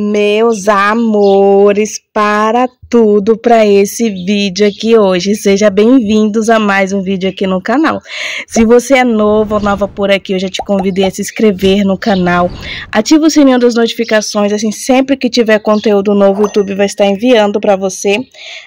Meus amores, para tudo para esse vídeo aqui hoje. Sejam bem-vindos a mais um vídeo aqui no canal. Se você é novo ou nova por aqui, eu já te convidei a se inscrever no canal. Ativa o sininho das notificações, assim, sempre que tiver conteúdo novo, o YouTube vai estar enviando para você.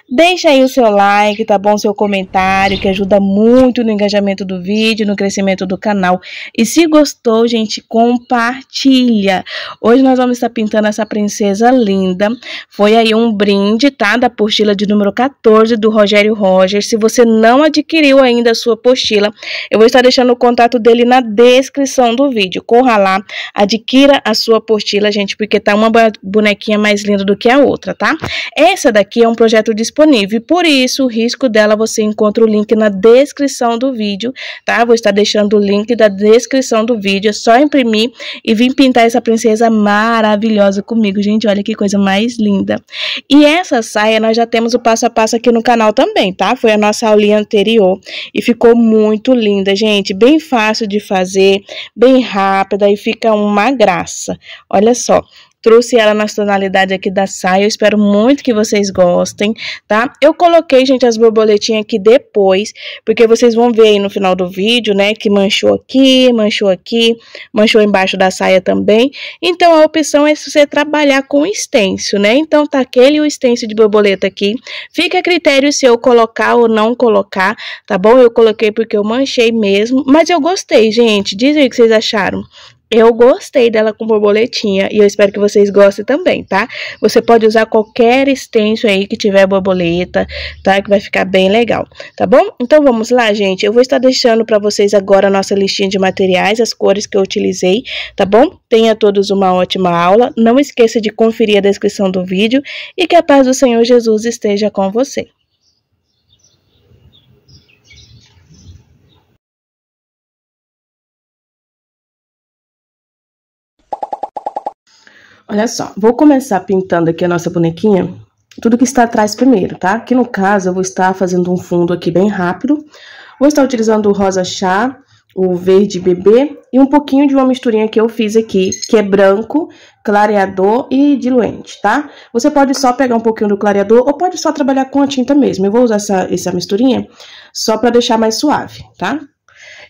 Deixa aí o seu like, tá bom? Seu comentário, que ajuda muito no engajamento do vídeo, no crescimento do canal. E se gostou, gente, compartilha. Hoje nós vamos estar pintando essa princesa linda. Foi aí um brinde, tá? da apostila de número 14 do Rogério Rogers. Se você não adquiriu ainda a sua apostila, eu vou estar deixando o contato dele na descrição do vídeo. Corra lá, adquira a sua apostila, gente, porque tá uma bonequinha mais linda do que a outra, tá? Essa daqui é um projeto disponível por isso o risco dela você encontra o link na descrição do vídeo, tá? Vou estar deixando o link da descrição do vídeo, é só imprimir e vir pintar essa princesa maravilhosa comigo, gente. Olha que coisa mais linda. E essa saia nós já temos o passo a passo aqui no canal também, tá? Foi a nossa aulinha anterior e ficou muito linda, gente. Bem fácil de fazer, bem rápida e fica uma graça. Olha só. Trouxe ela na tonalidade aqui da saia. Eu espero muito que vocês gostem, tá? Eu coloquei, gente, as borboletinhas aqui depois, porque vocês vão ver aí no final do vídeo, né? Que manchou aqui, manchou aqui, manchou embaixo da saia também. Então, a opção é você trabalhar com extenso, né? Então, tá aquele o extenso de borboleta aqui. Fica a critério se eu colocar ou não colocar, tá bom? Eu coloquei porque eu manchei mesmo, mas eu gostei, gente. Dizem o que vocês acharam. Eu gostei dela com borboletinha e eu espero que vocês gostem também, tá? Você pode usar qualquer extenso aí que tiver borboleta, tá? Que vai ficar bem legal, tá bom? Então vamos lá, gente. Eu vou estar deixando para vocês agora a nossa listinha de materiais, as cores que eu utilizei, tá bom? Tenha todos uma ótima aula. Não esqueça de conferir a descrição do vídeo e que a paz do Senhor Jesus esteja com você. Olha só, vou começar pintando aqui a nossa bonequinha, tudo que está atrás primeiro, tá? Aqui no caso, eu vou estar fazendo um fundo aqui bem rápido. Vou estar utilizando o rosa chá, o verde bebê e um pouquinho de uma misturinha que eu fiz aqui, que é branco, clareador e diluente, tá? Você pode só pegar um pouquinho do clareador ou pode só trabalhar com a tinta mesmo. Eu vou usar essa, essa misturinha só pra deixar mais suave, tá?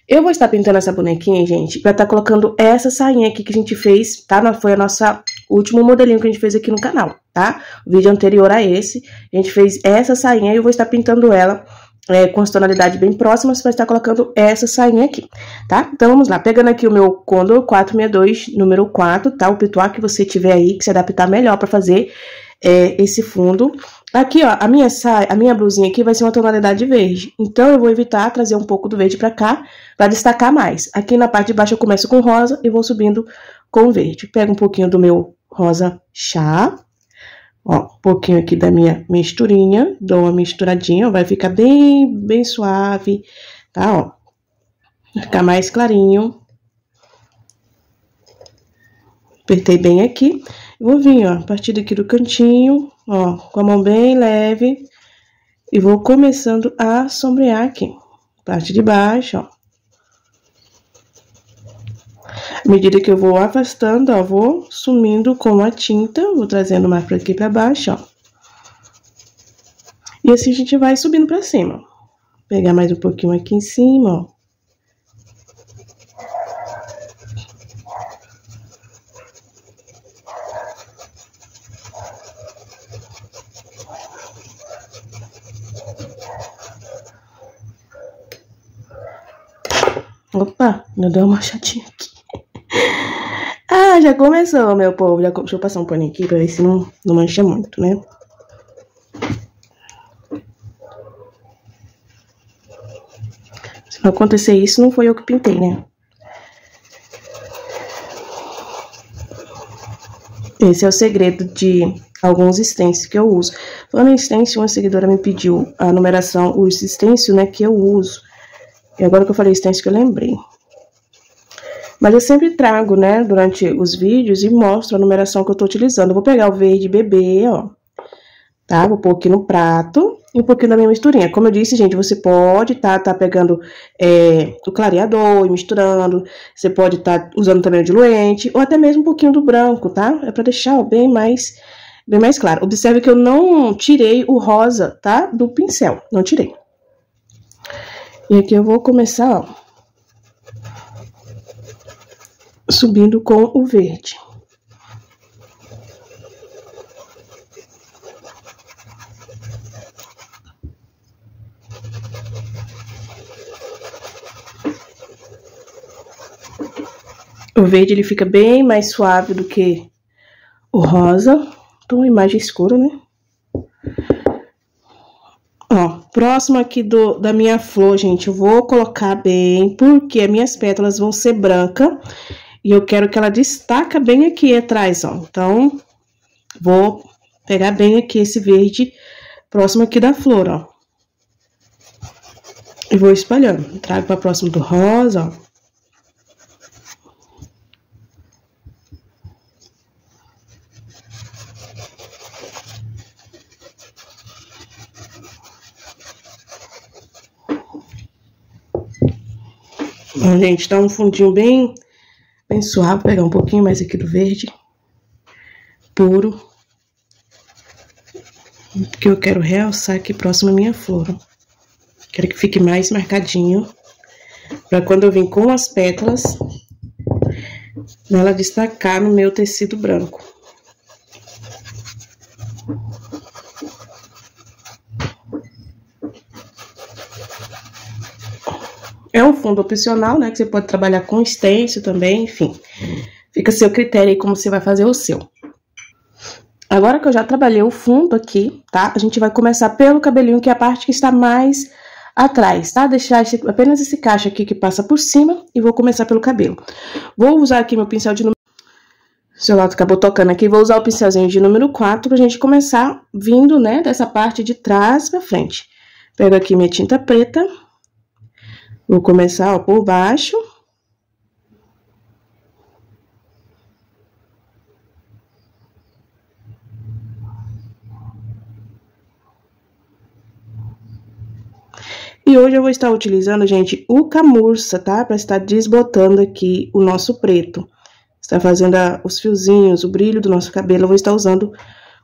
Eu vou estar pintando essa bonequinha, gente, pra estar colocando essa sainha aqui que a gente fez, tá? Foi a nossa último modelinho que a gente fez aqui no canal, tá? O vídeo anterior a esse, a gente fez essa sainha e eu vou estar pintando ela é, com as tonalidades bem próximas para estar colocando essa sainha aqui, tá? Então, vamos lá. Pegando aqui o meu Condor 462, número 4, tá? O pituá que você tiver aí, que se adaptar melhor para fazer é, esse fundo. Aqui, ó, a minha saia, a minha blusinha aqui vai ser uma tonalidade verde. Então, eu vou evitar trazer um pouco do verde pra cá, pra destacar mais. Aqui na parte de baixo eu começo com rosa e vou subindo com verde. Pego um pouquinho do meu rosa chá. Ó, um pouquinho aqui da minha misturinha. Dou uma misturadinha, vai ficar bem, bem suave, tá, ó. Vai ficar mais clarinho. Apertei bem aqui. Vou vir, ó, a partir daqui do cantinho, ó, com a mão bem leve. E vou começando a sombrear aqui. Parte de baixo, ó. À medida que eu vou afastando, ó, vou sumindo com a tinta, vou trazendo mais pra aqui pra baixo, ó. E assim a gente vai subindo pra cima. Pegar mais um pouquinho aqui em cima, ó. Opa, não deu uma chatinha aqui. ah, já começou, meu povo. Já, deixa eu passar um paninho aqui pra ver se não, não mancha muito, né? Se não acontecer isso, não foi eu que pintei, né? Esse é o segredo de alguns stencils que eu uso. Falando em stencil, uma seguidora me pediu a numeração, o stencil, né, que eu uso. E agora que eu falei stencil que eu lembrei. Mas eu sempre trago, né, durante os vídeos e mostro a numeração que eu tô utilizando. Eu vou pegar o verde bebê, ó. Tá? Vou pôr aqui no prato. e um pouquinho da minha misturinha. Como eu disse, gente, você pode tá, tá pegando é, o clareador e misturando. Você pode tá usando também o diluente, ou até mesmo um pouquinho do branco, tá? É para deixar ó, bem mais bem mais claro. Observe que eu não tirei o rosa, tá? Do pincel, não tirei. E aqui eu vou começar, ó, subindo com o verde. O verde ele fica bem mais suave do que o rosa. Então, imagem escura, né? Ó, próximo aqui do, da minha flor, gente, eu vou colocar bem, porque as minhas pétalas vão ser branca. E eu quero que ela destaca bem aqui atrás, ó. Então, vou pegar bem aqui esse verde próximo aqui da flor, ó. E vou espalhando. Trago para próximo do rosa, ó. Bom, gente, tá um fundinho bem, bem suave. Pegar um pouquinho mais aqui do verde. Puro. Porque eu quero realçar aqui próximo à minha flor. Quero que fique mais marcadinho. Pra quando eu vir com as pétalas, ela destacar no meu tecido branco. É um fundo opcional, né? Que você pode trabalhar com stencil também, enfim. Fica a seu critério aí como você vai fazer o seu. Agora que eu já trabalhei o fundo aqui, tá? A gente vai começar pelo cabelinho, que é a parte que está mais atrás, tá? Deixar esse, apenas esse caixa aqui que passa por cima e vou começar pelo cabelo. Vou usar aqui meu pincel de número... O celular acabou tocando aqui. Vou usar o pincelzinho de número 4 pra gente começar vindo, né, dessa parte de trás pra frente. Pego aqui minha tinta preta Vou começar ó, por baixo. E hoje eu vou estar utilizando, gente, o camurça, tá? Para estar desbotando aqui o nosso preto. Está fazendo a, os fiozinhos, o brilho do nosso cabelo, eu vou estar usando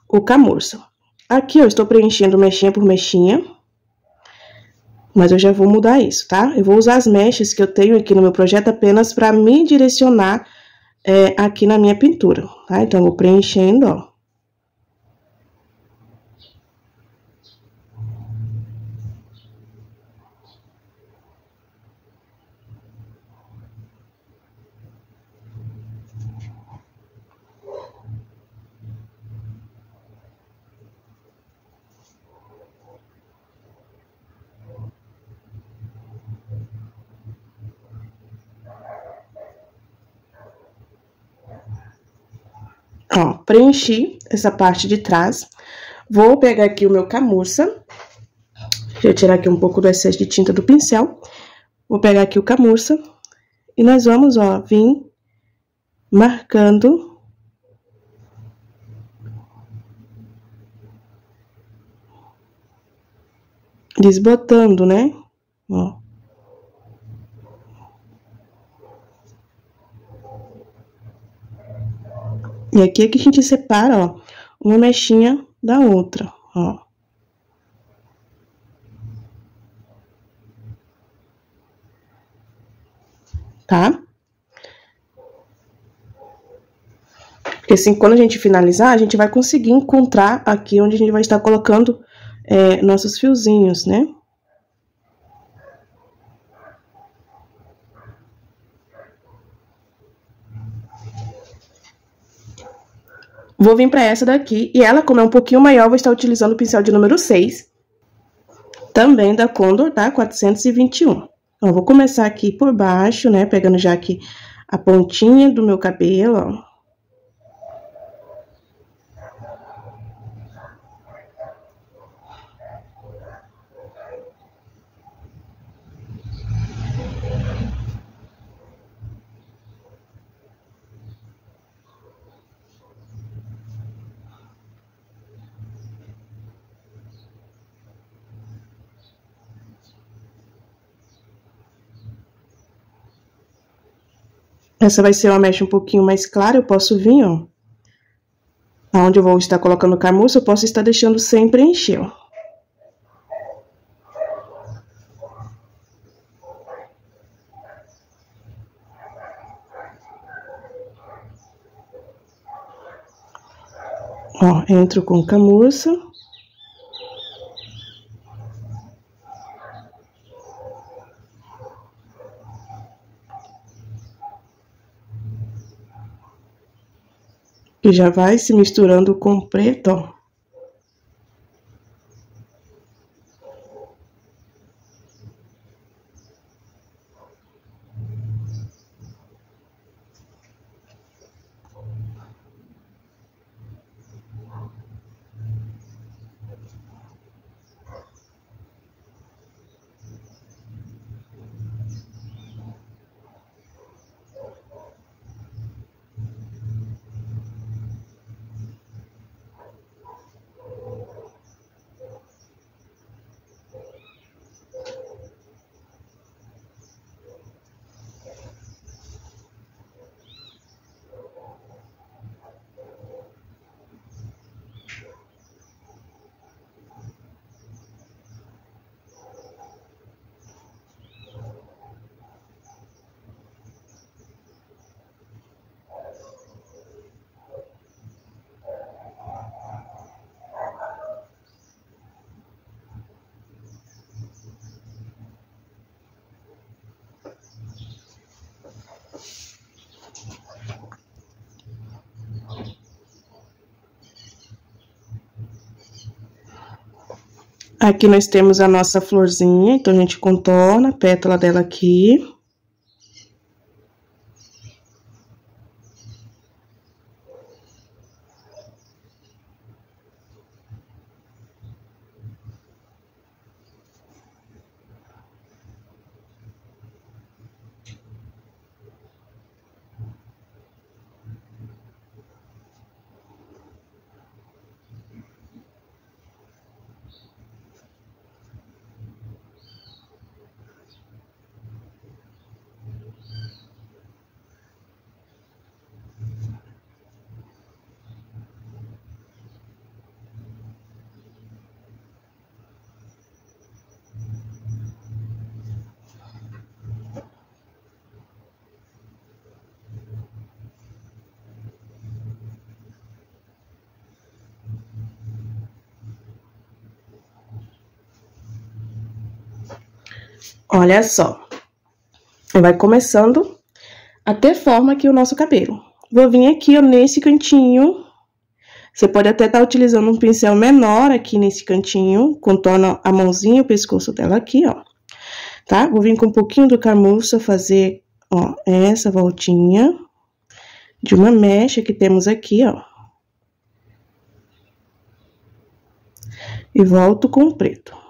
o camurça. Aqui eu estou preenchendo mexinha por mexinha. Mas eu já vou mudar isso, tá? Eu vou usar as mechas que eu tenho aqui no meu projeto apenas para me direcionar é, aqui na minha pintura, tá? Então, eu vou preenchendo, ó. Ó, preenchi essa parte de trás. Vou pegar aqui o meu camurça. Deixa eu tirar aqui um pouco do excesso de tinta do pincel. Vou pegar aqui o camurça. E nós vamos, ó, vir marcando... Desbotando, né? Ó. E aqui é que a gente separa, ó, uma mechinha da outra, ó. Tá? Porque assim, quando a gente finalizar, a gente vai conseguir encontrar aqui onde a gente vai estar colocando é, nossos fiozinhos, né? Vou vir para essa daqui, e ela, como é um pouquinho maior, vou estar utilizando o pincel de número 6, também da Condor, tá? 421. Então, vou começar aqui por baixo, né? Pegando já aqui a pontinha do meu cabelo, ó. Essa vai ser uma mecha um pouquinho mais clara, eu posso vir, ó. Onde eu vou estar colocando o camurça, eu posso estar deixando sem preencher, ó. Ó, entro com camurça. E já vai se misturando com preto, Aqui nós temos a nossa florzinha, então a gente contorna a pétala dela aqui. Olha só. Vai começando a ter forma aqui o nosso cabelo. Vou vir aqui, ó, nesse cantinho. Você pode até estar tá utilizando um pincel menor aqui nesse cantinho. Contorna a mãozinha, o pescoço dela aqui, ó. Tá? Vou vir com um pouquinho do camurça fazer, ó, essa voltinha de uma mecha que temos aqui, ó. E volto com o preto.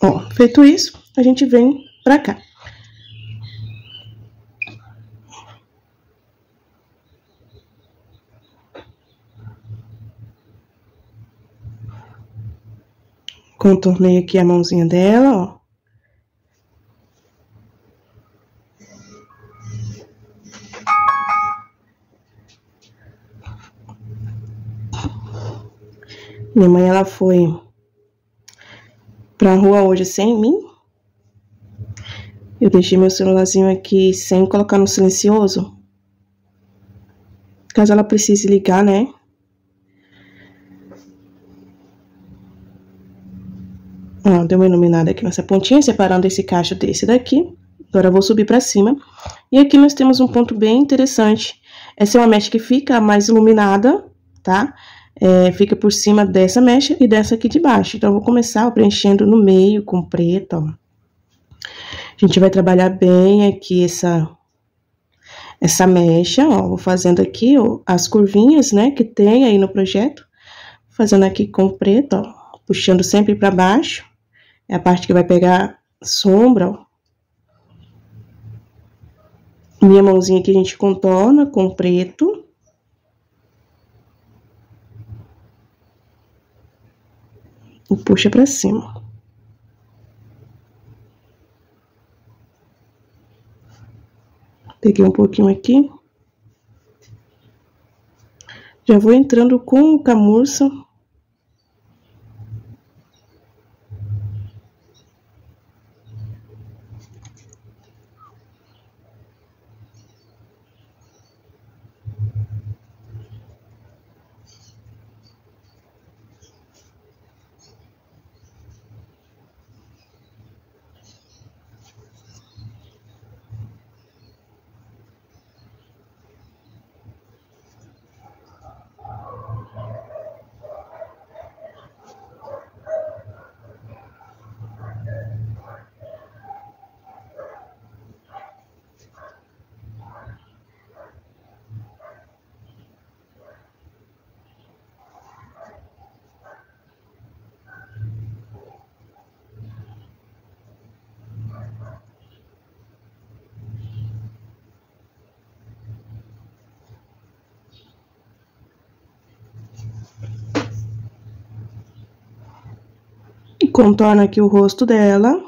Ó, feito isso, a gente vem pra cá. Contornei aqui a mãozinha dela, ó. Minha mãe, ela foi pra rua hoje sem mim. Eu deixei meu celularzinho aqui sem colocar no silencioso. Caso ela precise ligar, né? Ó, deu uma iluminada aqui nessa pontinha, separando esse cacho desse daqui. Agora eu vou subir pra cima. E aqui nós temos um ponto bem interessante. Essa é uma mecha que fica mais iluminada, tá? É, fica por cima dessa mecha e dessa aqui de baixo. Então, vou começar preenchendo no meio com preto, ó. A gente vai trabalhar bem aqui essa, essa mecha, ó. Vou fazendo aqui, ó, as curvinhas, né, que tem aí no projeto. Fazendo aqui com preto, ó. Puxando sempre pra baixo. É a parte que vai pegar sombra, ó. Minha mãozinha aqui a gente contorna com preto. E puxa pra cima. Peguei um pouquinho aqui. Já vou entrando com o camurça contorna aqui o rosto dela.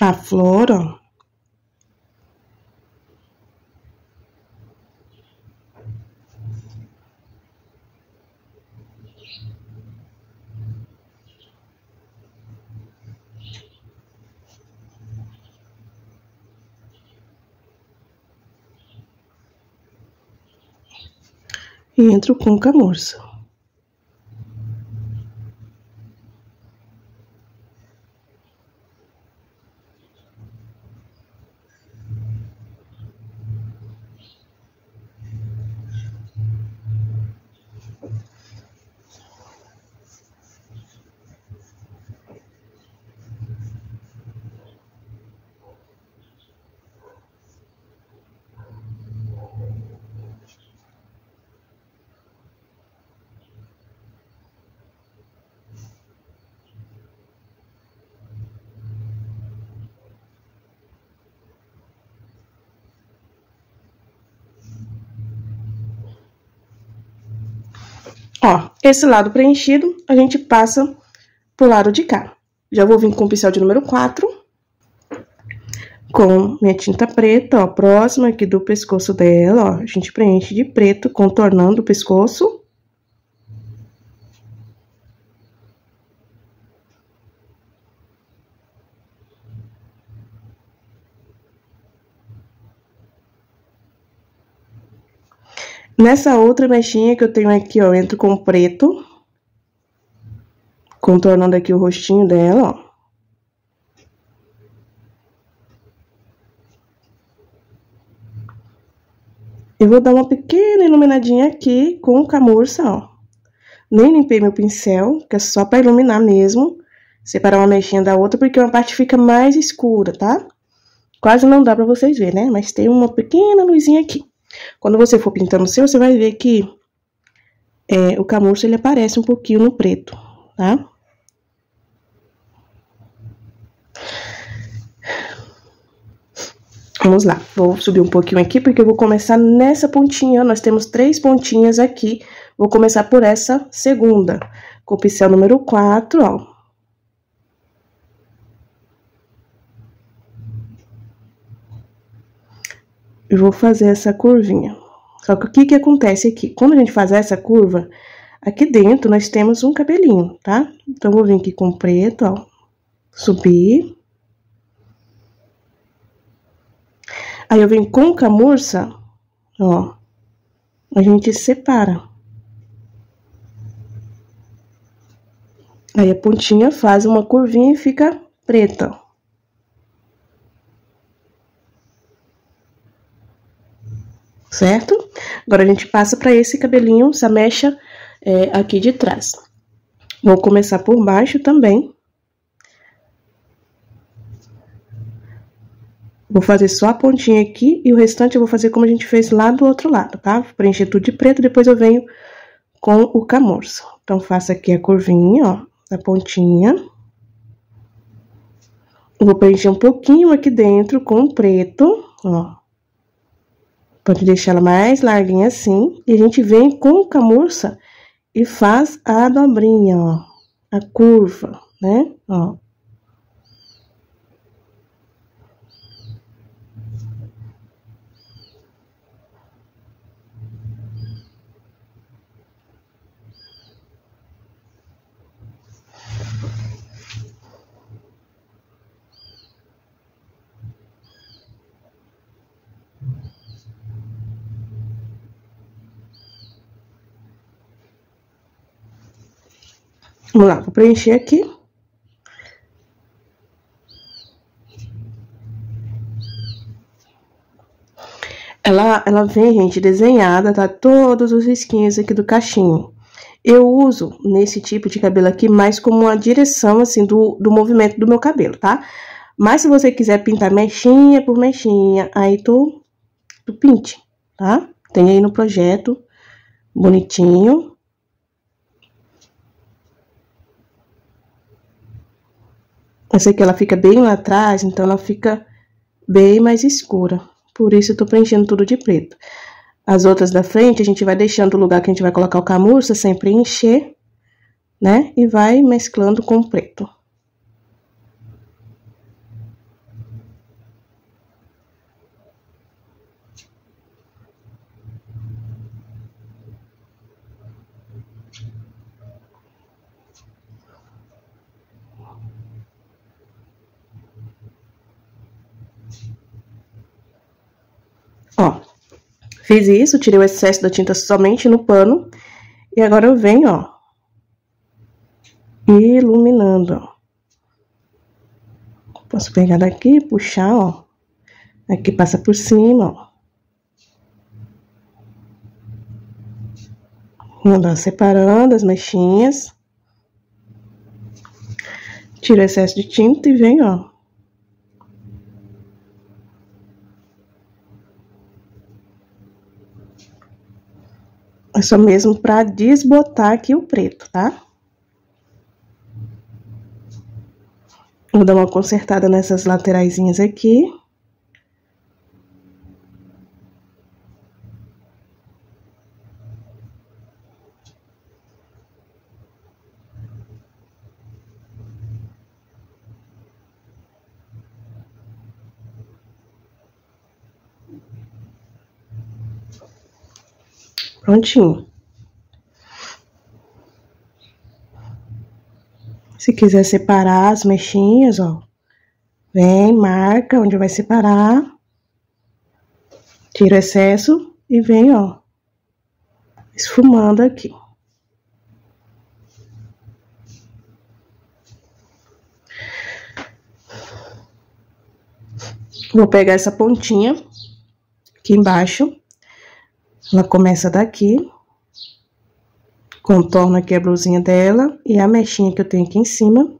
A flor, ó. E entro com camurça. Ó, esse lado preenchido, a gente passa pro lado de cá. Já vou vir com o pincel de número 4. Com minha tinta preta, ó, próxima aqui do pescoço dela, ó. A gente preenche de preto, contornando o pescoço. Nessa outra mechinha que eu tenho aqui, ó, eu entro com preto. Contornando aqui o rostinho dela, ó. Eu vou dar uma pequena iluminadinha aqui com camurça, ó. Nem limpei meu pincel, que é só pra iluminar mesmo. Separar uma mechinha da outra, porque uma parte fica mais escura, tá? Quase não dá pra vocês verem, né? Mas tem uma pequena luzinha aqui. Quando você for pintando o seu, você vai ver que é, o camurça ele aparece um pouquinho no preto, tá? Vamos lá, vou subir um pouquinho aqui, porque eu vou começar nessa pontinha, nós temos três pontinhas aqui, vou começar por essa segunda, com o pincel número 4, ó. Eu vou fazer essa curvinha. Só que o que que acontece aqui? Quando a gente faz essa curva, aqui dentro nós temos um cabelinho, tá? Então, vou vir aqui com preto, ó, subir. Aí, eu venho com camurça, ó, a gente separa. Aí, a pontinha faz uma curvinha e fica preta, ó. Certo? Agora, a gente passa para esse cabelinho, essa mecha é, aqui de trás. Vou começar por baixo também. Vou fazer só a pontinha aqui e o restante eu vou fazer como a gente fez lá do outro lado, tá? Vou preencher tudo de preto, depois eu venho com o camurça. Então, faço aqui a curvinha, ó, da pontinha. Vou preencher um pouquinho aqui dentro com o preto, ó. Pode deixar ela mais larguinha assim. E a gente vem com camurça e faz a dobrinha, ó. A curva, né? Ó. Vamos lá, vou preencher aqui. Ela, ela vem, gente, desenhada, tá? Todos os risquinhos aqui do cachinho. Eu uso nesse tipo de cabelo aqui mais como uma direção, assim, do, do movimento do meu cabelo, tá? Mas se você quiser pintar mechinha por mechinha, aí tu, tu pinte, tá? Tem aí no projeto, bonitinho. Essa aqui ela fica bem lá atrás, então ela fica bem mais escura. Por isso eu tô preenchendo tudo de preto. As outras da frente, a gente vai deixando o lugar que a gente vai colocar o camurça sem preencher, né? E vai mesclando com o preto. Ó, fiz isso, tirei o excesso da tinta somente no pano. E agora eu venho, ó, iluminando, ó. Posso pegar daqui, puxar, ó. Aqui passa por cima, ó. Andar separando as mechinhas. Tiro o excesso de tinta e venho, ó. É só mesmo para desbotar aqui o preto, tá? Vou dar uma consertada nessas lateraisinhas aqui. Prontinho. Se quiser separar as mechinhas, ó, vem, marca onde vai separar, tira o excesso e vem, ó, esfumando aqui. Vou pegar essa pontinha aqui embaixo ela começa daqui, contorna aqui a blusinha dela e a mechinha que eu tenho aqui em cima.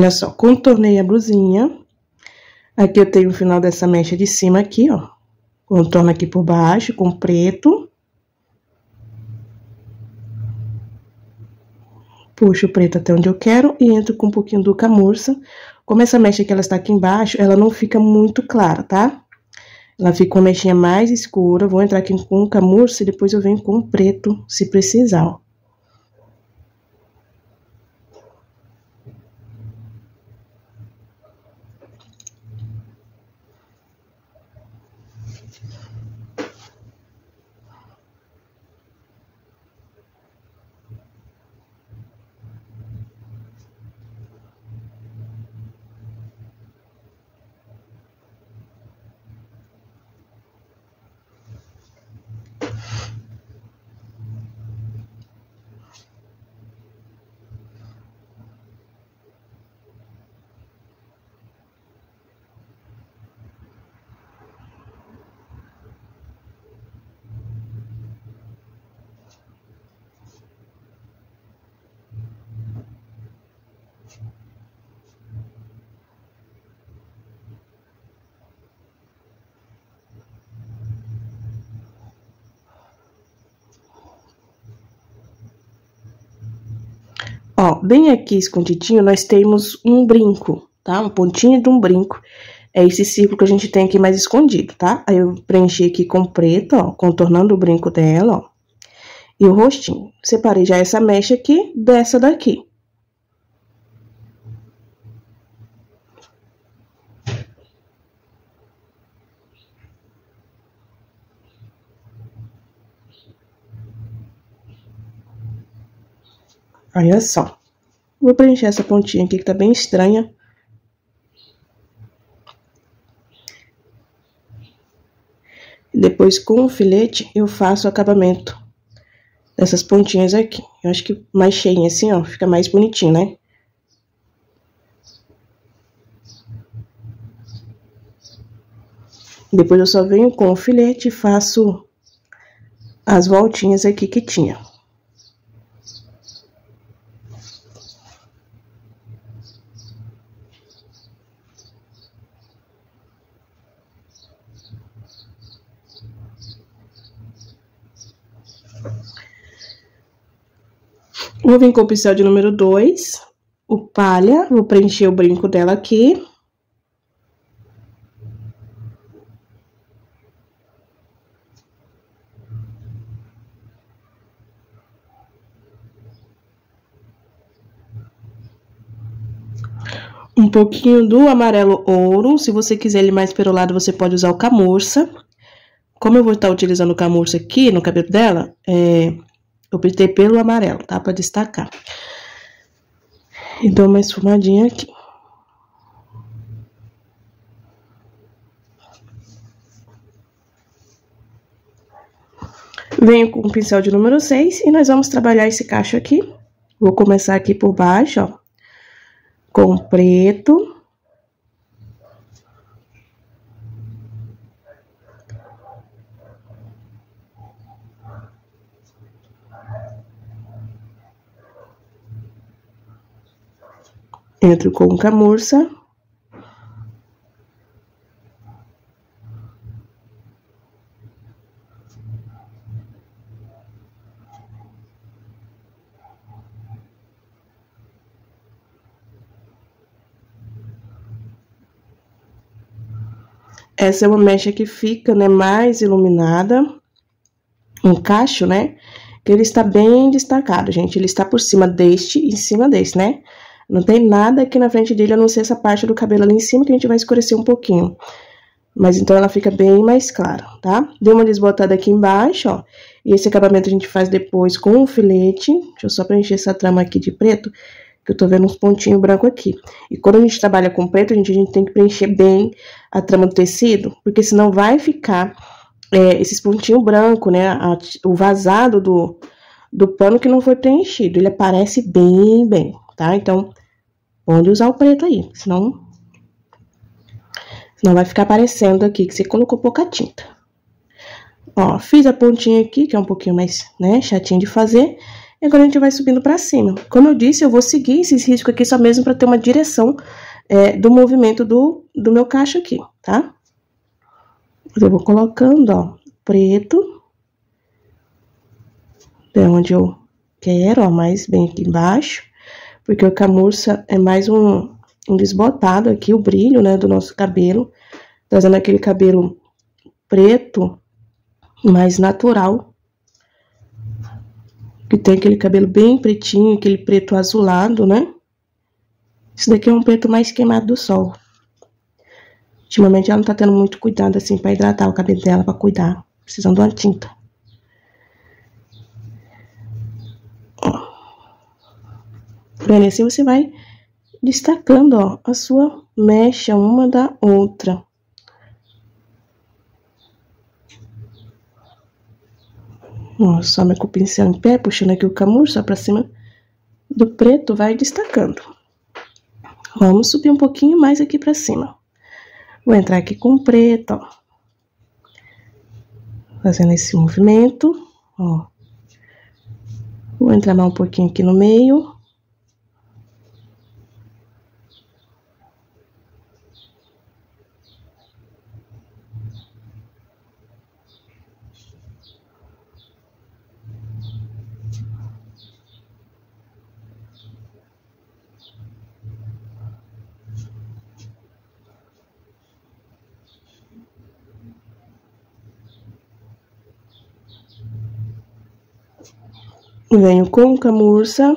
Olha só, contornei a blusinha. Aqui eu tenho o final dessa mecha de cima aqui, ó. Contorno aqui por baixo com preto. Puxo o preto até onde eu quero e entro com um pouquinho do camurça. Como essa mecha que ela está aqui embaixo, ela não fica muito clara, tá? Ela fica uma mechinha mais escura. Vou entrar aqui com o camurça e depois eu venho com o preto, se precisar, ó. Bem aqui escondidinho, nós temos um brinco, tá? Um pontinho de um brinco. É esse círculo que a gente tem aqui mais escondido, tá? Aí eu preenchi aqui com preto, ó, contornando o brinco dela, ó. E o rostinho. Separei já essa mecha aqui dessa daqui. Olha só. Vou preencher essa pontinha aqui que tá bem estranha. Depois, com o filete, eu faço o acabamento dessas pontinhas aqui. Eu acho que mais cheinha assim, ó, fica mais bonitinho, né? Depois eu só venho com o filete e faço as voltinhas aqui que tinha. Vou vir com o pincel de número 2, o palha, vou preencher o brinco dela aqui. Um pouquinho do amarelo ouro, se você quiser ele mais perolado, você pode usar o camurça. Como eu vou estar utilizando o camurça aqui no cabelo dela, é, optei pelo amarelo, tá? Pra destacar. E dou uma esfumadinha aqui. Venho com o pincel de número 6 e nós vamos trabalhar esse cacho aqui. Vou começar aqui por baixo, ó. Com preto. Entro com camurça. Essa é uma mecha que fica, né, mais iluminada. Um cacho, né? Que ele está bem destacado, gente. Ele está por cima deste e em cima desse, né? Não tem nada aqui na frente dele, a não ser essa parte do cabelo ali em cima, que a gente vai escurecer um pouquinho. Mas então ela fica bem mais clara, tá? Deu uma desbotada aqui embaixo, ó. E esse acabamento a gente faz depois com o filete. Deixa eu só preencher essa trama aqui de preto, que eu tô vendo uns pontinhos brancos aqui. E quando a gente trabalha com preto, a gente, a gente tem que preencher bem a trama do tecido, porque senão vai ficar é, esses pontinhos brancos, né? A, o vazado do, do pano que não foi preenchido. Ele aparece bem, bem, tá? Então, Pode usar o preto aí, senão... Senão vai ficar aparecendo aqui que você colocou pouca tinta. Ó, fiz a pontinha aqui, que é um pouquinho mais, né, chatinho de fazer. E agora a gente vai subindo pra cima. Como eu disse, eu vou seguir esses riscos aqui só mesmo pra ter uma direção é, do movimento do, do meu cacho aqui, tá? Eu vou colocando, ó, preto. De onde eu quero, ó, mais bem aqui embaixo porque o camurça é mais um, um desbotado aqui, o brilho, né, do nosso cabelo, trazendo aquele cabelo preto, mais natural, que tem aquele cabelo bem pretinho, aquele preto azulado, né? Esse daqui é um preto mais queimado do sol. Ultimamente ela não tá tendo muito cuidado, assim, pra hidratar o cabelo dela, pra cuidar, precisando de uma tinta. Vendo assim, você vai destacando, ó, a sua mecha uma da outra. Ó, some com o pincel em pé, puxando aqui o camurça só pra cima do preto, vai destacando. Vamos subir um pouquinho mais aqui pra cima. Vou entrar aqui com o preto, ó. Fazendo esse movimento, ó. Vou entrar mais um pouquinho aqui no meio. Venho com camurça.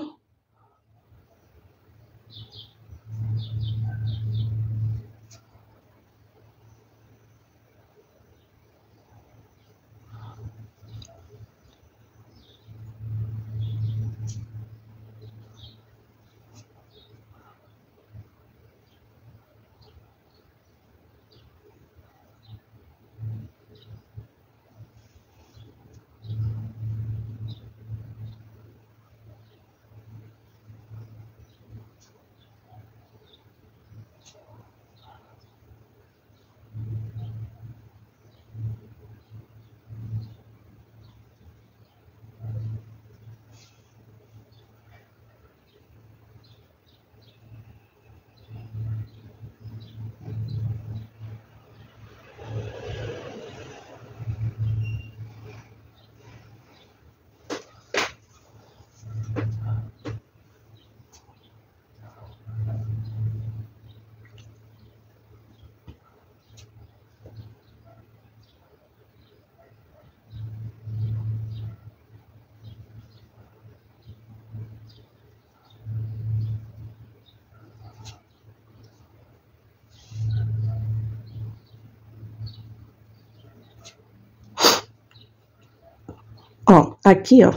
Ó, aqui, ó,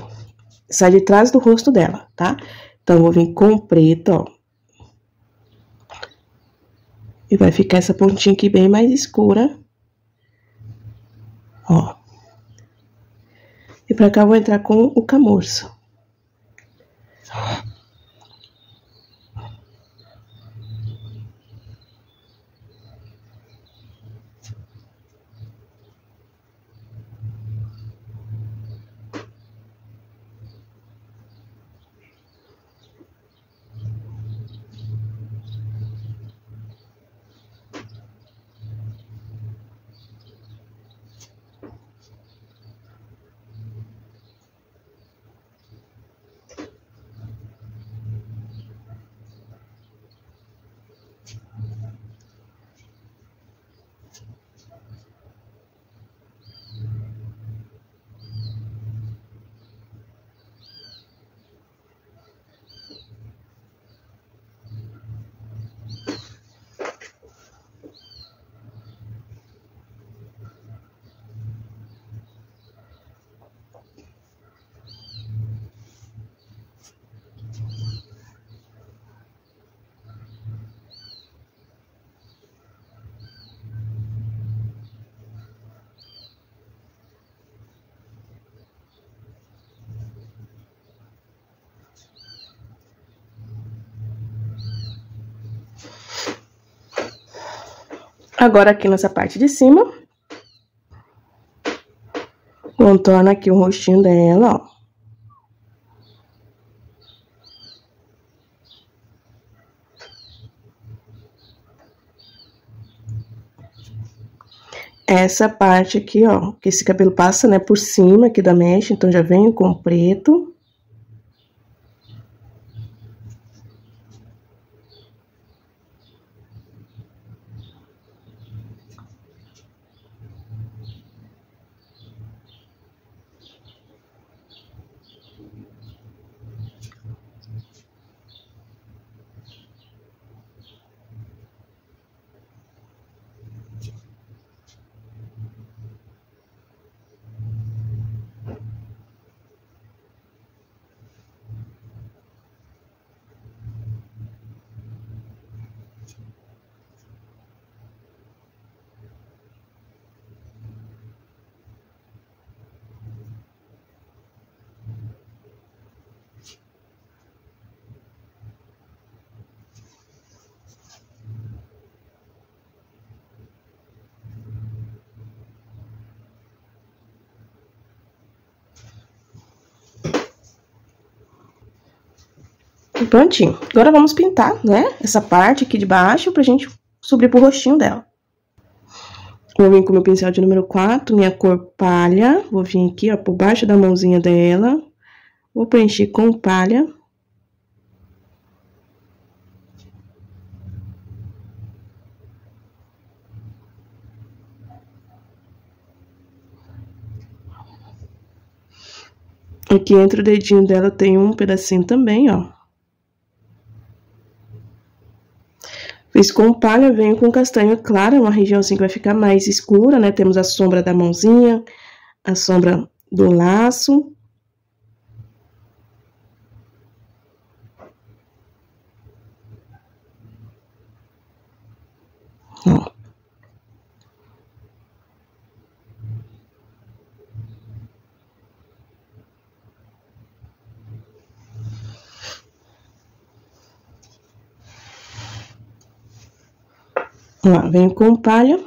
sai de trás do rosto dela, tá? Então, vou vir com preto, ó. E vai ficar essa pontinha aqui bem mais escura. Ó. E pra cá eu vou entrar com o camurça. Agora, aqui nessa parte de cima, contorna aqui o rostinho dela, ó. Essa parte aqui, ó, que esse cabelo passa, né, por cima aqui da mecha, então já venho com preto. Prontinho. Agora vamos pintar, né? Essa parte aqui de baixo pra gente subir pro rostinho dela. Vou vir com meu pincel de número 4, minha cor palha. Vou vir aqui, ó, por baixo da mãozinha dela. Vou preencher com palha. Aqui entre o dedinho dela tem um pedacinho também, ó. Fiz com palha, venho com castanho claro, uma região assim que vai ficar mais escura, né? Temos a sombra da mãozinha, a sombra do laço. Lá, venho com palha.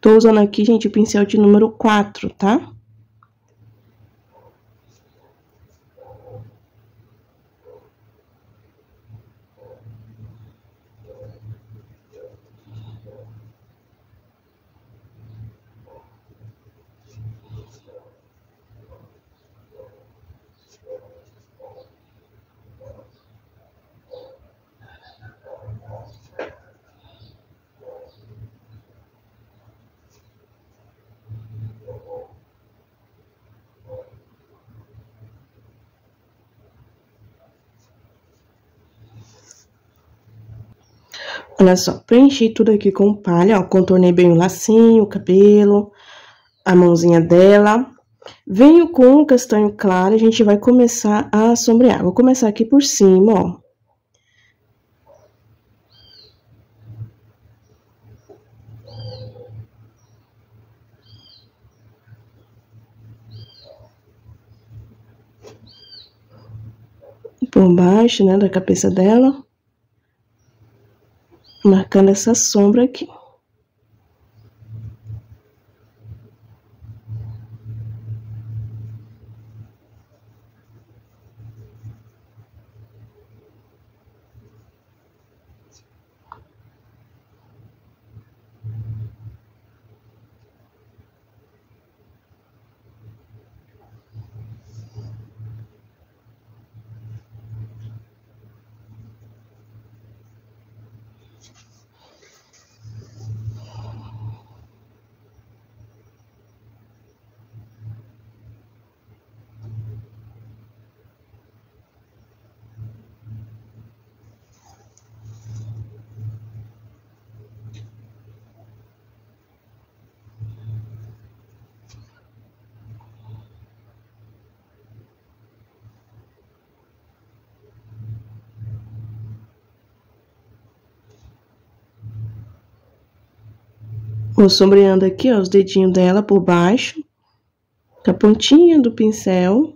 Tô usando aqui, gente, o pincel de número 4, tá? Olha só, preenchi tudo aqui com palha, ó, contornei bem o lacinho, o cabelo, a mãozinha dela. Venho com o castanho claro, a gente vai começar a sombrear. Vou começar aqui por cima, ó. Por baixo, né, da cabeça dela marcando essa sombra aqui. Vou sombreando aqui, ó, os dedinhos dela por baixo, com a pontinha do pincel.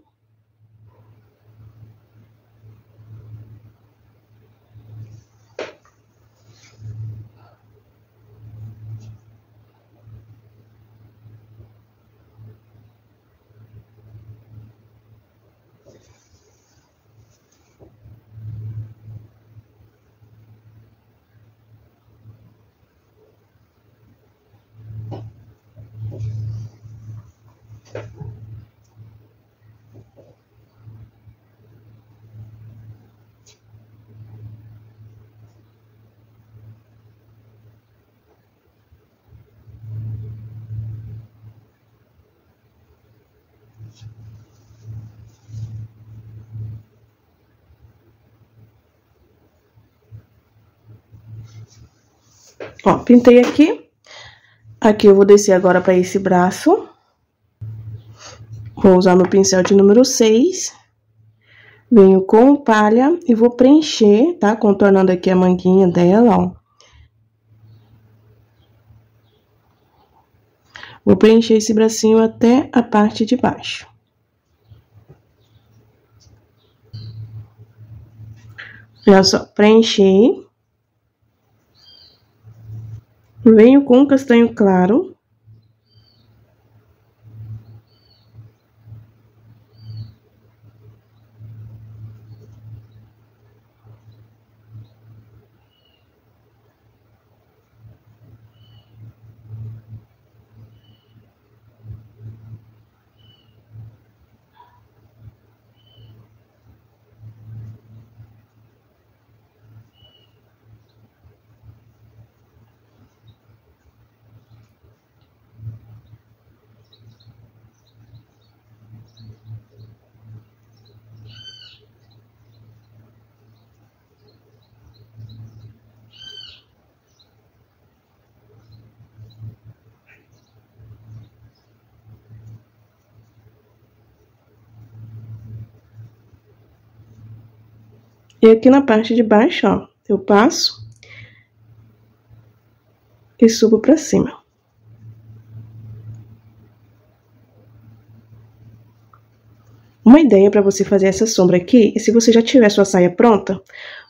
Ó, pintei aqui. Aqui eu vou descer agora para esse braço. Vou usar meu pincel de número 6. Venho com palha e vou preencher, tá? Contornando aqui a manguinha dela, ó. Vou preencher esse bracinho até a parte de baixo. Olha só, preenchi. Venho com castanho claro. E aqui na parte de baixo, ó, eu passo e subo pra cima. Uma ideia para você fazer essa sombra aqui, é se você já tiver sua saia pronta,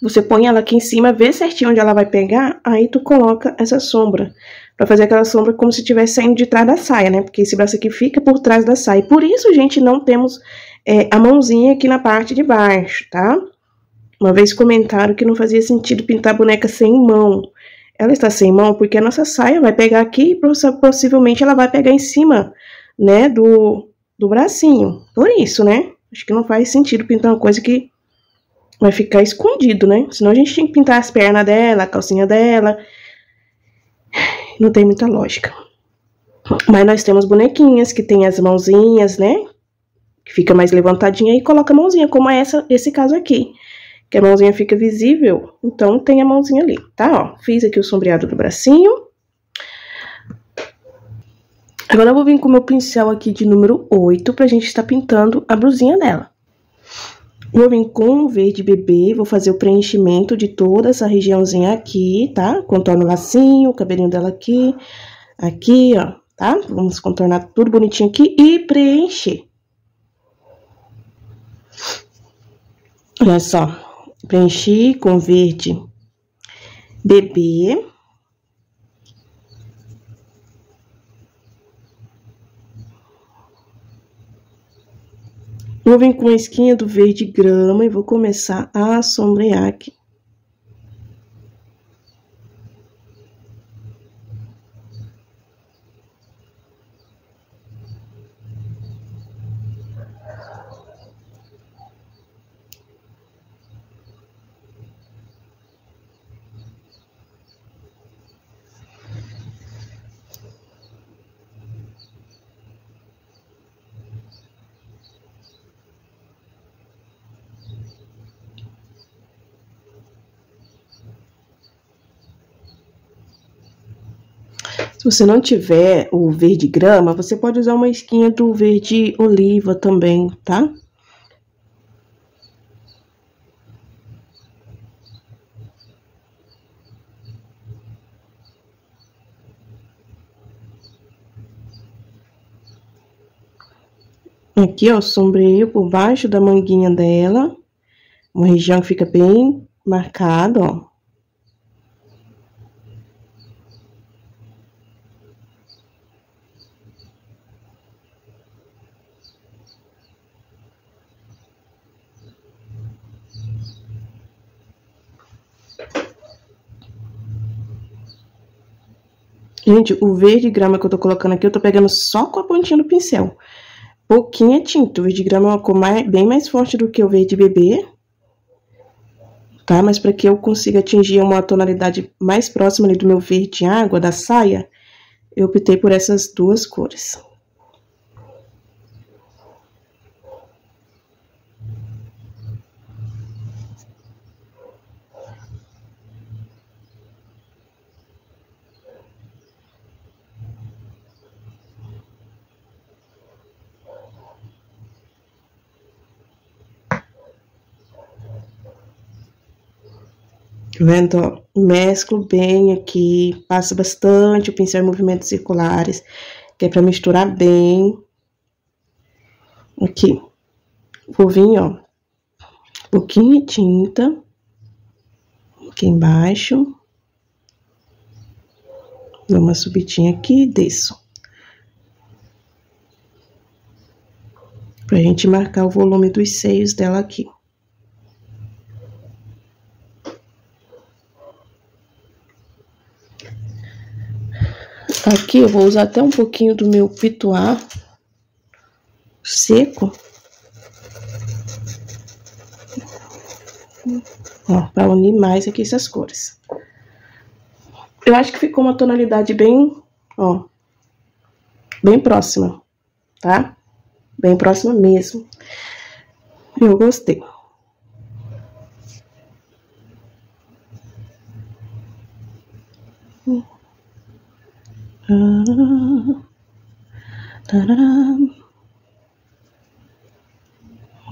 você põe ela aqui em cima, vê certinho onde ela vai pegar, aí tu coloca essa sombra. Pra fazer aquela sombra como se estivesse saindo de trás da saia, né? Porque esse braço aqui fica por trás da saia. Por isso, gente, não temos é, a mãozinha aqui na parte de baixo, tá? Uma vez comentaram que não fazia sentido pintar a boneca sem mão. Ela está sem mão porque a nossa saia vai pegar aqui e possivelmente ela vai pegar em cima, né, do, do bracinho. Por isso, né? Acho que não faz sentido pintar uma coisa que vai ficar escondido, né? Senão a gente tinha que pintar as pernas dela, a calcinha dela. Não tem muita lógica. Mas nós temos bonequinhas que tem as mãozinhas, né? Que fica mais levantadinha e coloca a mãozinha, como é essa, esse caso aqui. Que a mãozinha fica visível, então tem a mãozinha ali, tá? Ó, fiz aqui o sombreado do bracinho. Agora eu vou vir com o meu pincel aqui de número 8 pra gente estar pintando a blusinha dela. Vou vir com o verde bebê, vou fazer o preenchimento de toda essa regiãozinha aqui, tá? Contorno o lacinho, o cabelinho dela aqui, aqui, ó, tá? Vamos contornar tudo bonitinho aqui e preencher. Olha só, preenchi com verde bebê. Vou vir com a esquinha do verde grama e vou começar a sombrear aqui. Você não tiver o verde grama, você pode usar uma esquinha do verde oliva também, tá? Aqui, ó, sombreio por baixo da manguinha dela. Uma região que fica bem marcada, ó. Gente, o verde grama que eu tô colocando aqui, eu tô pegando só com a pontinha do pincel. Pouquinha tinta. O verde grama é uma cor mais, bem mais forte do que o verde bebê. Tá? Mas para que eu consiga atingir uma tonalidade mais próxima do meu verde água, da saia, eu optei por essas duas cores. Tá vendo? Mesclo bem aqui, passa bastante o pincel em movimentos circulares, que é pra misturar bem. Aqui. Vou vir, ó, um pouquinho de tinta. Aqui embaixo. Dou uma subidinha aqui e desço. Pra gente marcar o volume dos seios dela aqui. Aqui eu vou usar até um pouquinho do meu pituar seco. Ó, pra unir mais aqui essas cores. Eu acho que ficou uma tonalidade bem, ó, bem próxima, tá? Bem próxima mesmo. Eu gostei.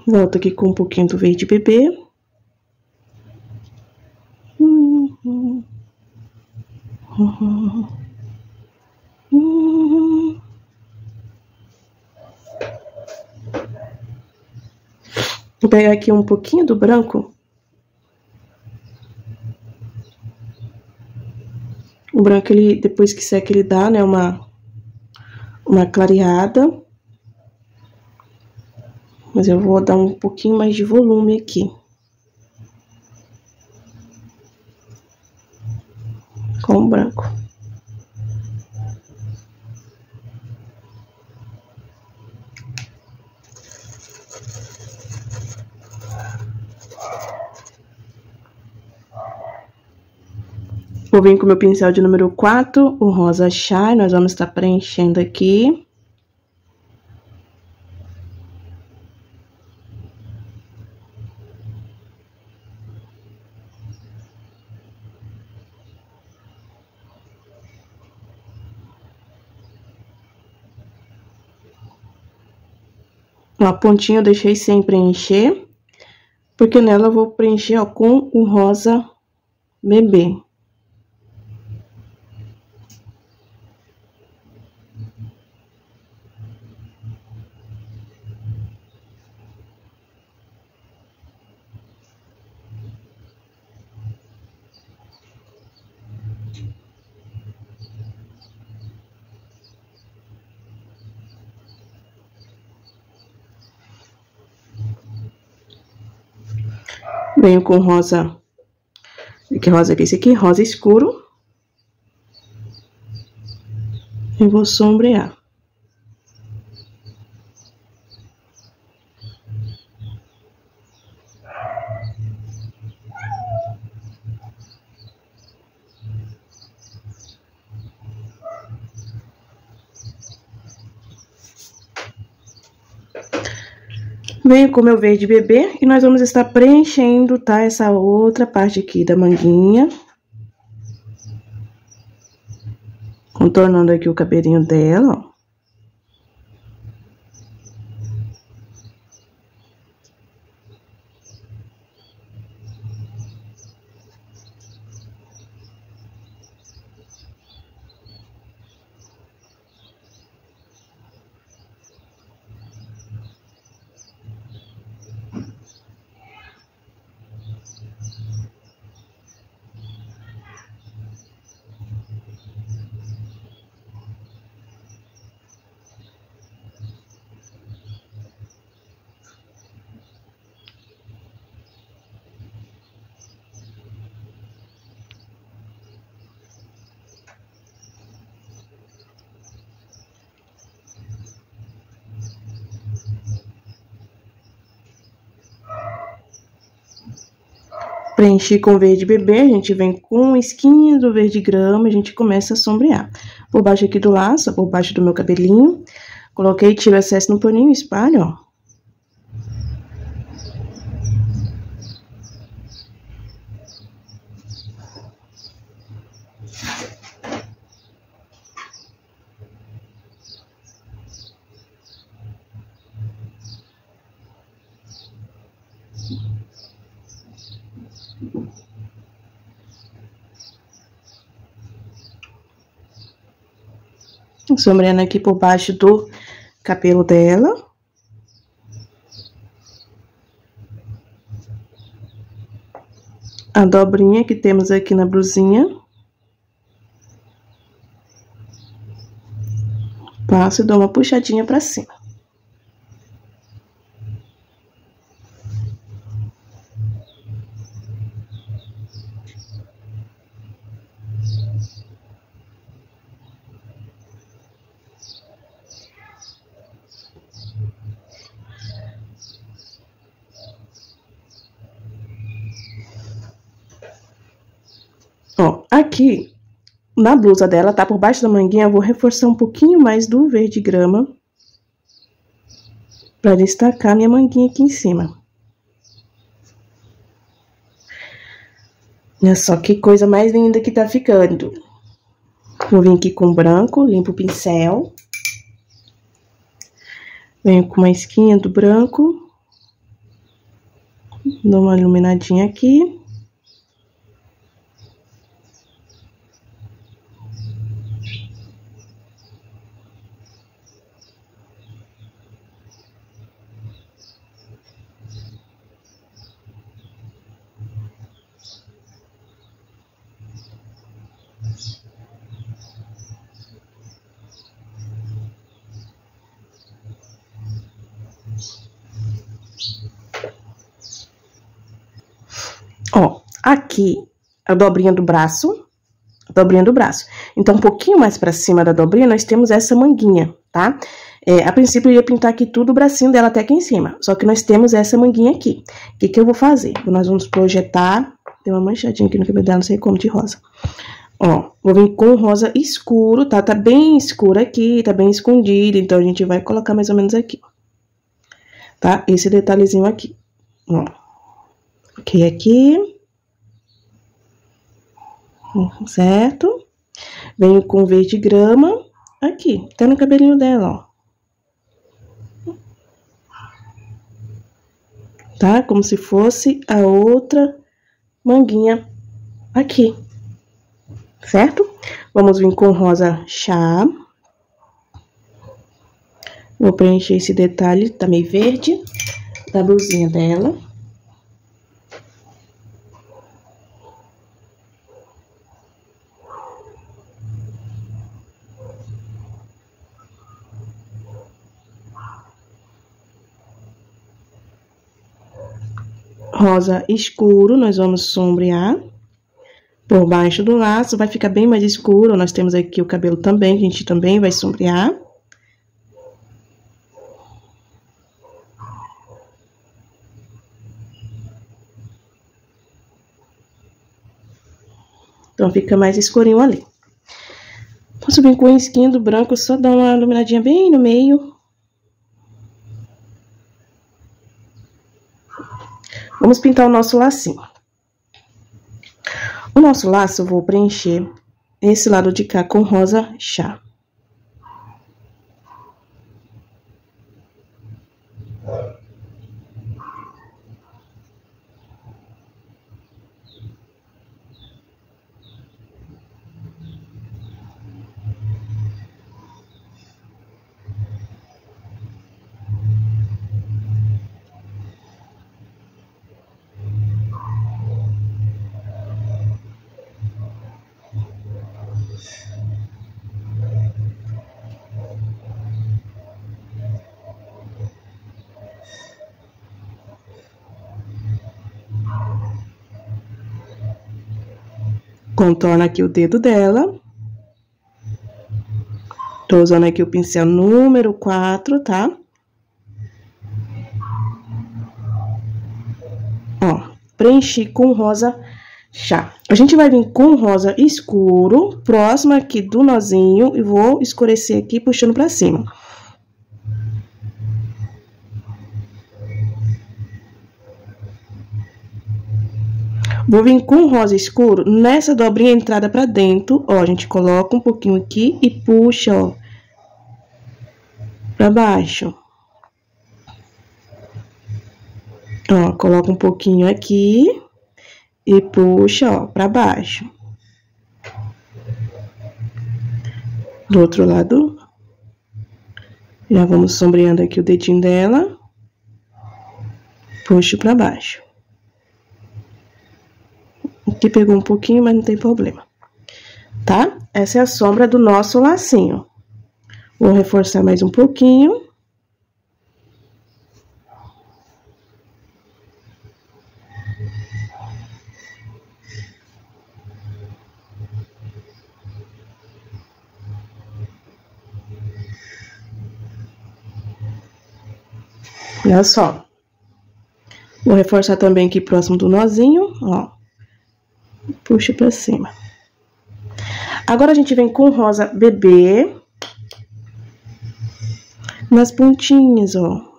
Volto aqui com um pouquinho do verde bebê. Vou pegar aqui um pouquinho do branco O branco, ele, depois que seca, ele dá, né, uma, uma clareada. Mas eu vou dar um pouquinho mais de volume aqui. Com o branco. Vou vir com meu pincel de número 4, o rosa chá, nós vamos estar preenchendo aqui. A pontinha eu deixei sem preencher, porque nela eu vou preencher, ó, com o rosa bebê. Venho com rosa, que rosa é esse aqui? Rosa escuro. E vou sombrear. Venho com meu verde bebê e nós vamos estar preenchendo, tá? Essa outra parte aqui da manguinha. Contornando aqui o cabelinho dela, ó. Preenchi com verde bebê, a gente vem com esquinha do verde grama, a gente começa a sombrear. Por baixo aqui do laço, por baixo do meu cabelinho, coloquei, tiro excesso no paninho, espalho, ó. Sombreando aqui por baixo do cabelo dela. A dobrinha que temos aqui na blusinha. Passo e dou uma puxadinha pra cima. Ó, aqui, na blusa dela, tá por baixo da manguinha, vou reforçar um pouquinho mais do verde grama. Pra destacar minha manguinha aqui em cima. Olha só que coisa mais linda que tá ficando. Vou vir aqui com branco, limpo o pincel. Venho com uma esquinha do branco. Dou uma iluminadinha aqui. Ó, aqui a dobrinha do braço, a dobrinha do braço. Então, um pouquinho mais pra cima da dobrinha, nós temos essa manguinha, tá? É, a princípio, eu ia pintar aqui tudo o bracinho dela até aqui em cima. Só que nós temos essa manguinha aqui. O que que eu vou fazer? Nós vamos projetar... Tem uma manchadinha aqui no cabelo dela, não sei como, de rosa. Ó, vou vir com rosa escuro, tá? Tá bem escuro aqui, tá bem escondido. Então, a gente vai colocar mais ou menos aqui. Tá? Esse detalhezinho aqui. Ó. Ok, aqui. Certo? Venho com verde grama aqui, até no cabelinho dela, ó. Tá? Como se fosse a outra manguinha aqui. Certo? Vamos vir com rosa chá. Vou preencher esse detalhe também verde da blusinha dela. Rosa escuro, nós vamos sombrear por baixo do laço, vai ficar bem mais escuro. Nós temos aqui o cabelo também, a gente também vai sombrear. Então, fica mais escurinho ali. Posso vir com a esquinha do branco, só dar uma iluminadinha bem no meio. Vamos pintar o nosso lacinho. O nosso laço vou preencher esse lado de cá com rosa chá. Contorna aqui o dedo dela. Tô usando aqui o pincel número 4, tá? Ó, preenchi com rosa chá. A gente vai vir com rosa escuro, próximo aqui do nozinho, e vou escurecer aqui, puxando pra cima. Vou vir com rosa escuro nessa dobrinha entrada pra dentro, ó, a gente coloca um pouquinho aqui e puxa, ó, pra baixo. Ó, coloca um pouquinho aqui e puxa, ó, pra baixo. Do outro lado, já vamos sombreando aqui o dedinho dela. Puxo pra baixo. Aqui pegou um pouquinho, mas não tem problema. Tá? Essa é a sombra do nosso lacinho. Vou reforçar mais um pouquinho. Olha só. Vou reforçar também aqui próximo do nozinho, ó puxa pra cima. Agora, a gente vem com rosa bebê. Nas pontinhas, ó.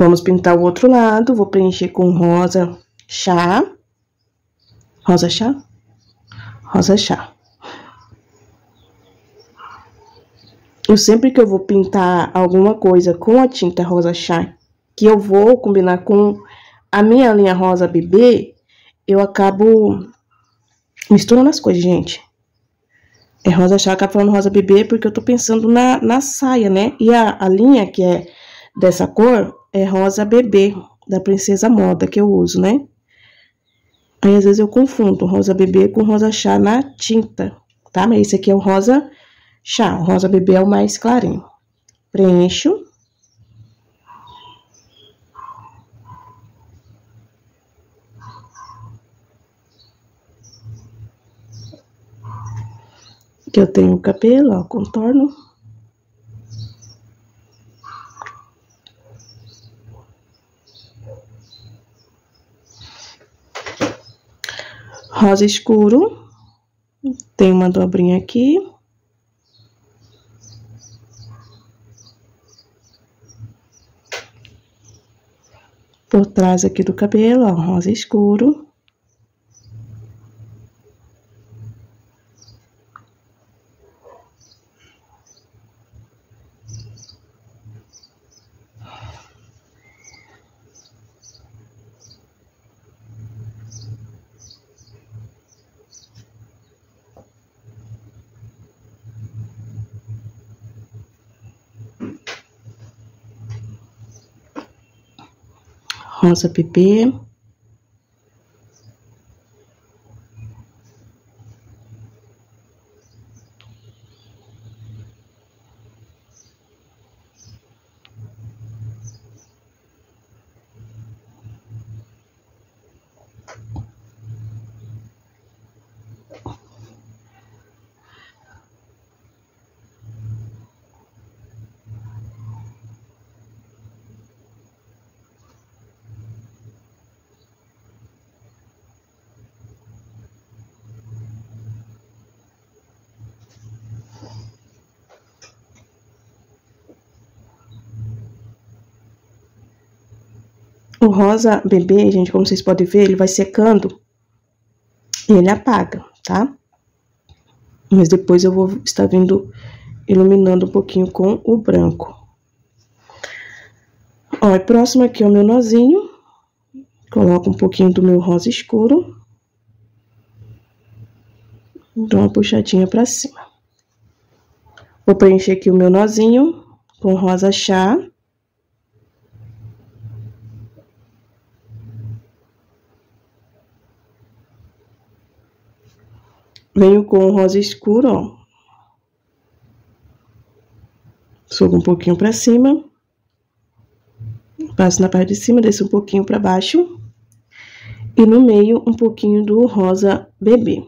Vamos pintar o outro lado. Vou preencher com rosa chá. Rosa chá? Rosa chá. Eu sempre que eu vou pintar alguma coisa com a tinta rosa chá, que eu vou combinar com a minha linha rosa bebê, eu acabo misturando as coisas, gente. É rosa chá, acaba falando rosa bebê, porque eu tô pensando na, na saia, né? E a, a linha que é dessa cor é rosa bebê, da Princesa Moda, que eu uso, né? Aí, às vezes, eu confundo rosa bebê com rosa chá na tinta, tá? Mas esse aqui é o rosa chá. O rosa bebê é o mais clarinho. Preencho. que eu tenho o cabelo, ó, contorno. Rosa escuro. Tem uma dobrinha aqui. Por trás aqui do cabelo, ó, rosa escuro. Rosa bebê. O rosa bebê, gente, como vocês podem ver, ele vai secando e ele apaga, tá? Mas depois eu vou estar vindo iluminando um pouquinho com o branco. Ó, e próximo aqui é o meu nozinho. Coloco um pouquinho do meu rosa escuro. Dou uma puxadinha pra cima. Vou preencher aqui o meu nozinho com rosa chá. Venho com rosa escuro, ó. Subo um pouquinho pra cima. Passo na parte de cima, desço um pouquinho pra baixo. E no meio, um pouquinho do rosa bebê.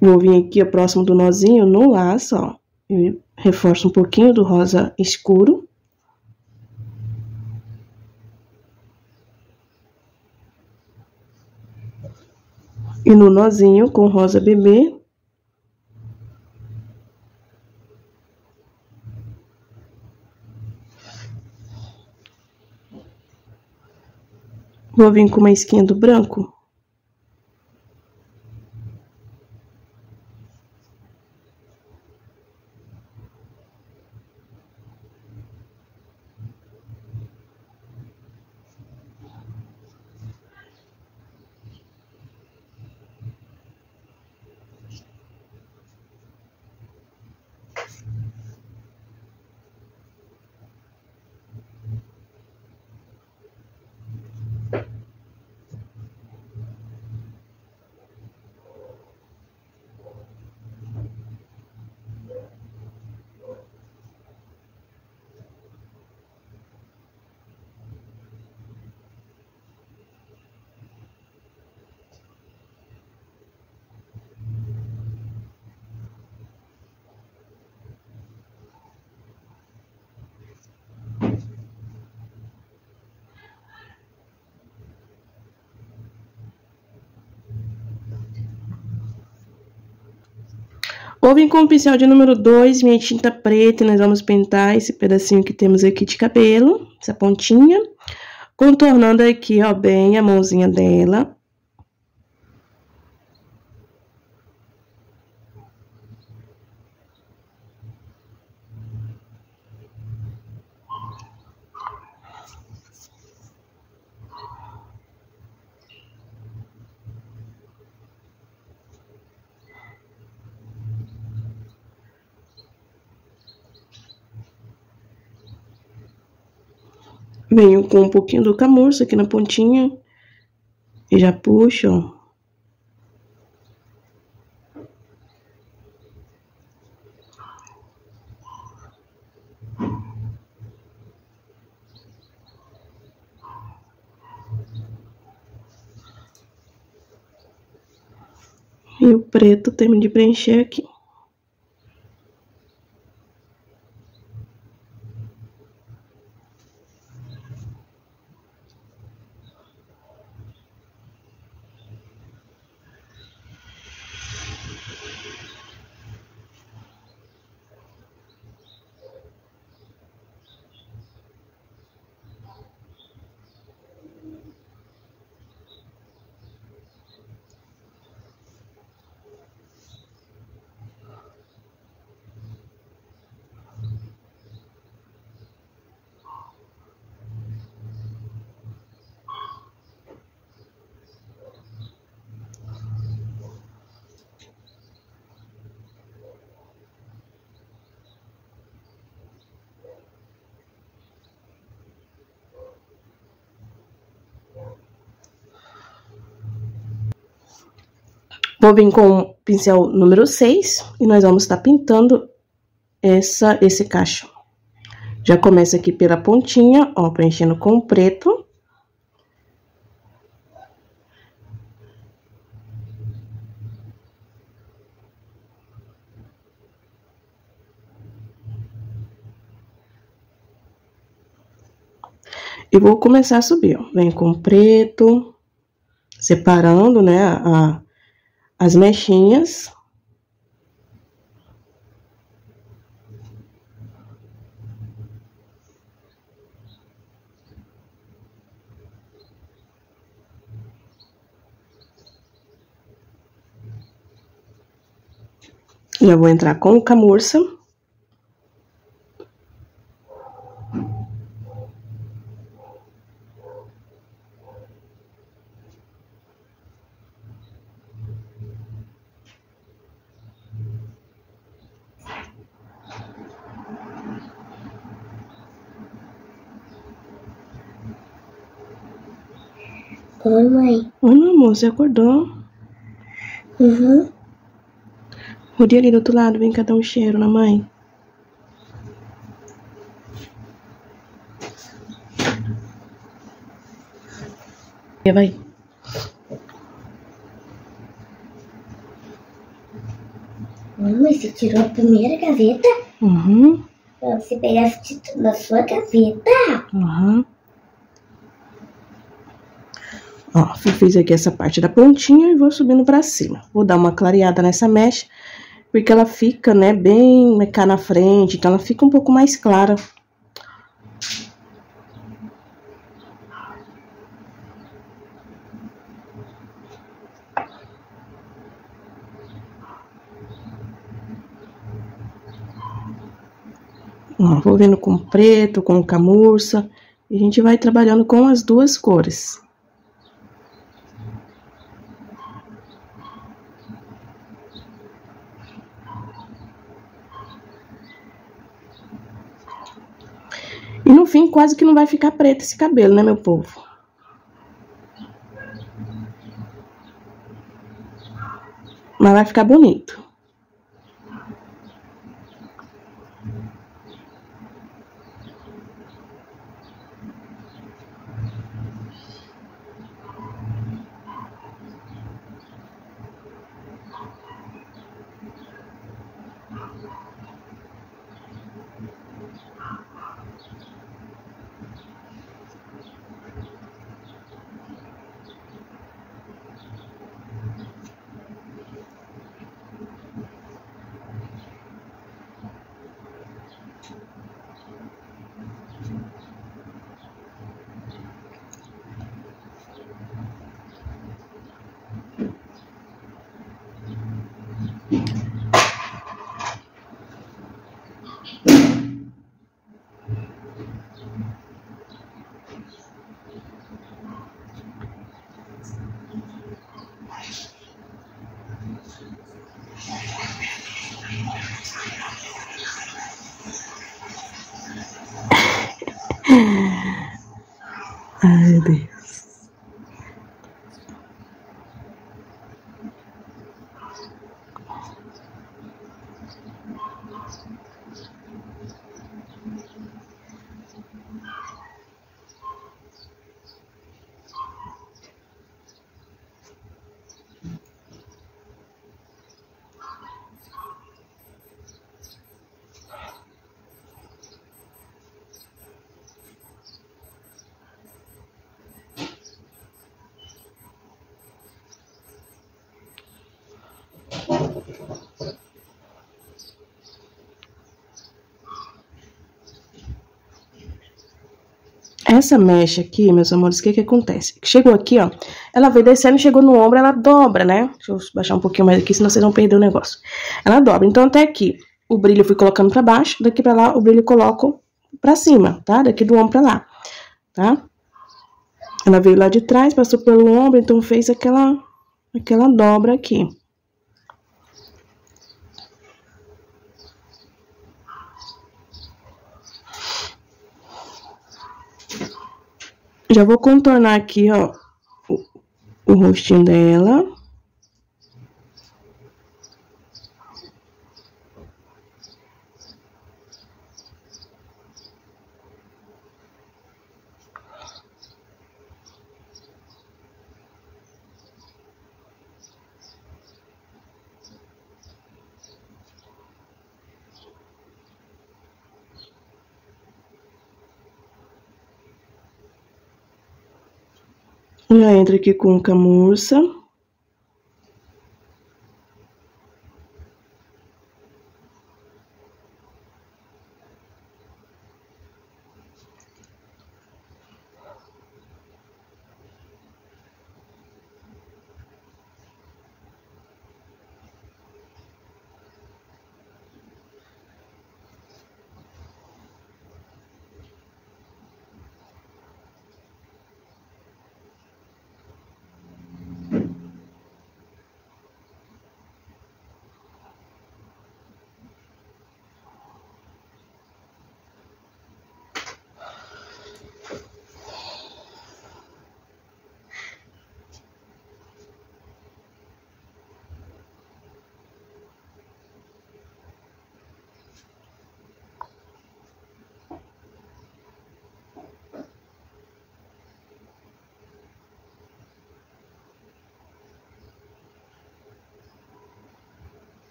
Vou vir aqui, ó, próximo do nozinho, no laço, ó. Eu reforço um pouquinho do rosa escuro. E no nozinho com rosa bebê. Vou vir com uma esquinha do branco. Vou vir com o pincel de número 2, minha tinta preta, e nós vamos pintar esse pedacinho que temos aqui de cabelo, essa pontinha. Contornando aqui, ó, bem a mãozinha dela. Com um pouquinho do camurça aqui na pontinha. E já puxo, ó. E o preto termino de preencher aqui. Vou vir com o pincel número 6 e nós vamos estar tá pintando essa, esse cacho. Já começa aqui pela pontinha, ó, preenchendo com preto. E vou começar a subir, ó. Vem com preto, separando, né, a, as mechinhas. Já vou entrar com o camurça. Oi, mãe. Oi, meu amor, você acordou? Uhum. Rodei ali do outro lado, vem cá dar um cheiro na mãe. Vai. Mãe, você tirou a primeira gaveta? Uhum. Pra você pegar na sua gaveta? Uhum. Ó, fiz aqui essa parte da pontinha e vou subindo pra cima. Vou dar uma clareada nessa mecha, porque ela fica, né, bem cá na frente, então ela fica um pouco mais clara. Ó, vou vendo com preto, com camurça, e a gente vai trabalhando com as duas cores. E no fim, quase que não vai ficar preto esse cabelo, né, meu povo? Mas vai ficar bonito. Essa mecha aqui, meus amores, o que que acontece? Chegou aqui, ó, ela veio descendo, chegou no ombro, ela dobra, né? Deixa eu baixar um pouquinho mais aqui, senão vocês vão perder o negócio. Ela dobra. Então, até aqui, o brilho eu fui colocando pra baixo, daqui pra lá, o brilho eu coloco pra cima, tá? Daqui do ombro pra lá, tá? Ela veio lá de trás, passou pelo ombro, então fez aquela, aquela dobra aqui. Já vou contornar aqui, ó, o, o rostinho dela. Já entra aqui com camurça.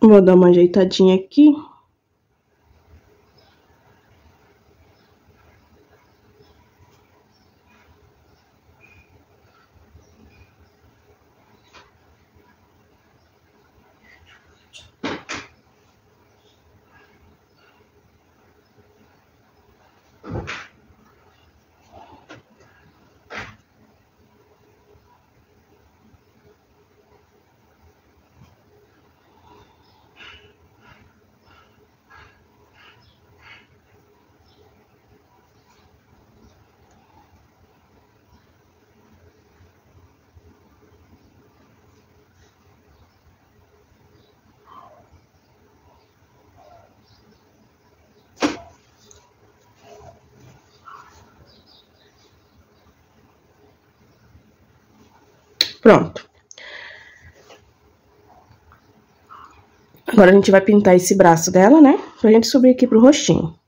Vou dar uma ajeitadinha aqui. Pronto. Agora, a gente vai pintar esse braço dela, né? Pra gente subir aqui pro rostinho.